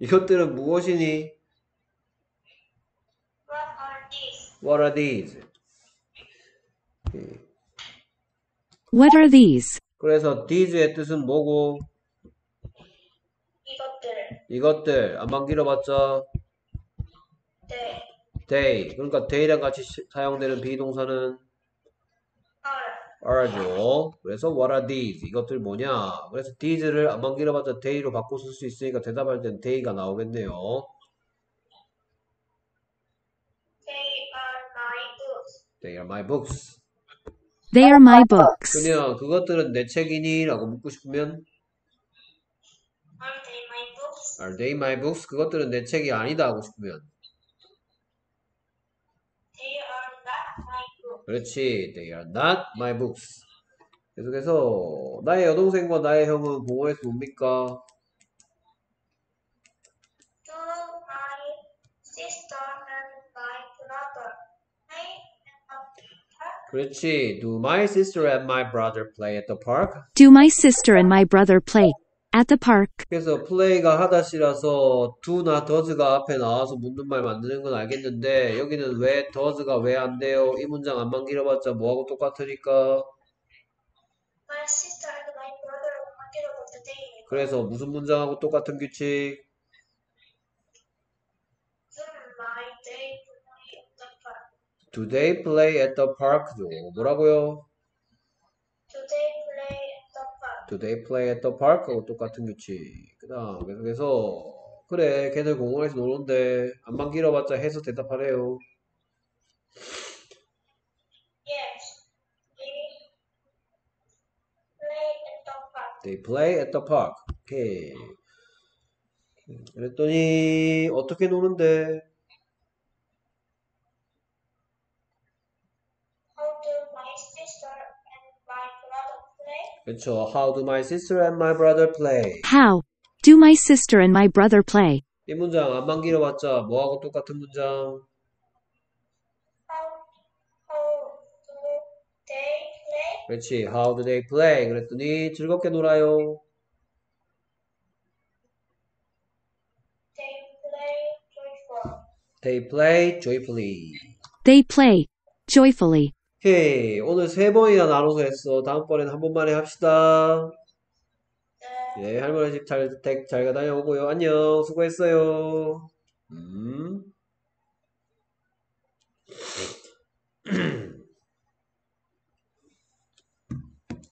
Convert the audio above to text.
이것들은 무엇이니? What are these? What are these? 예. What are these? 그래서 these의 뜻은 뭐고? 이것들. 이것들 안만 길어봤자 네. they 그러니까 they랑 같이 시- 사용되는 비동사는 are. are죠. 그래서 what are these? 이것들 뭐냐? 그래서 these를 안만 길어봤자 they로 바꿔 쓸 수 있으니까 대답할 땐 they가 나오겠네요. They are my books. They are my books. They are my books. 그냥 그것들은 내 책이니? 라고 묻고 싶으면 Are they my books? Are they my books? 그것들은 내 책이 아니다 하고 싶으면 그렇지. They are not my books. 계속해서 나의 여동생과 나의 형은 공원에서 뭡니까? To my sister and my brother. I am a 그렇지. Do my sister and my brother play at the park? Do my sister and my brother play at the park? 그래서 play가 하다시라서 do나 does가 앞에 나와서 묻는 말 만드는 건 알겠는데 여기는 왜 does가 왜 안 돼요? 이 문장 안만 길어봤자 뭐하고 똑같으니까 My sister and my brother wanted about the day. 그래서 무슨 문장하고 똑같은 규칙? My day play at the park. Do they play at the park? 뭐라고요? Today Do they play at the park? 하고 똑같은 규칙. 그 다음, 계속해서, 그래, 걔들 공원에서 노는데, 안만 길어봤자 해서 대답하래요. Yes. They play at the park. They play at the park. 오케이. 그랬더니, 어떻게 노는데? How do my sister play? 그쵸. How do my sister and my brother play? How do my sister and my brother play? 이 문장 안만 길어봤자 뭐하고 똑같은 문장? How how do they play? 그렇지. How do they play? 그랬더니, 즐겁게 놀아요. They play joyful. They play joyfully. They play joyfully. 오케이. 오늘 세 번이나 나눠서 했어. 다음번에는 한 번만에 합시다. The 예, 할머니 집 잘, 댁 잘 다녀오고요. 안녕. 수고했어요. 음.